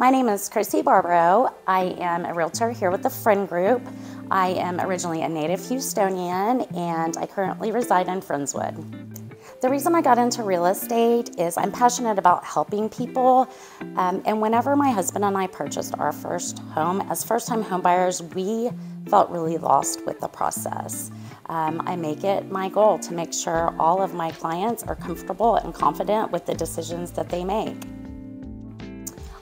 My name is Chrissy Barbaro. I am a realtor here with the Freund Group. I am originally a native Houstonian and I currently reside in Friendswood. The reason I got into real estate is I'm passionate about helping people. Um, and whenever my husband and I purchased our first home, as first time homebuyers, we felt really lost with the process. Um, I make it my goal to make sure all of my clients are comfortable and confident with the decisions that they make.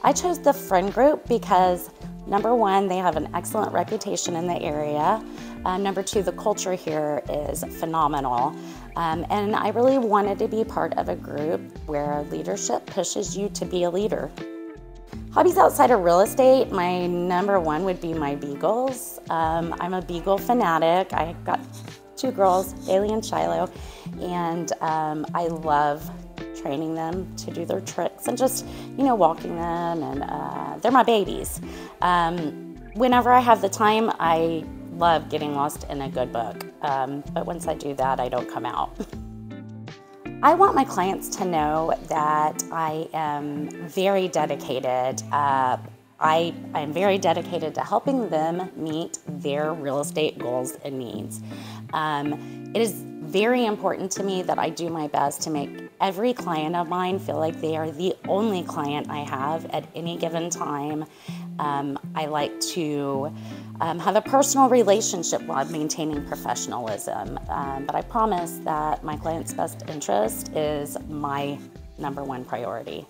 I chose the Freund group because number one, they have an excellent reputation in the area. Uh, number two, the culture here is phenomenal. Um, and I really wanted to be part of a group where leadership pushes you to be a leader. Hobbies outside of real estate, my number one would be my beagles. Um, I'm a beagle fanatic. I got two girls, Bailey and Shiloh, and um, I love training them to do their tricks and just, you know, walking them, and uh, they're my babies. Um, whenever I have the time, I love getting lost in a good book, um, but once I do that, I don't come out. I want my clients to know that I am very dedicated. Uh, I am very dedicated to helping them meet their real estate goals and needs. Um, it is very important to me that I do my best to make every client of mine feel like they are the only client I have at any given time. Um, I like to um, have a personal relationship while maintaining professionalism, um, but I promise that my client's best interest is my number one priority.